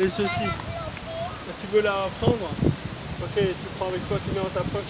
Et ceci. Tu veux la prendre? Ok, tu prends avec toi, tu mets dans ta poche.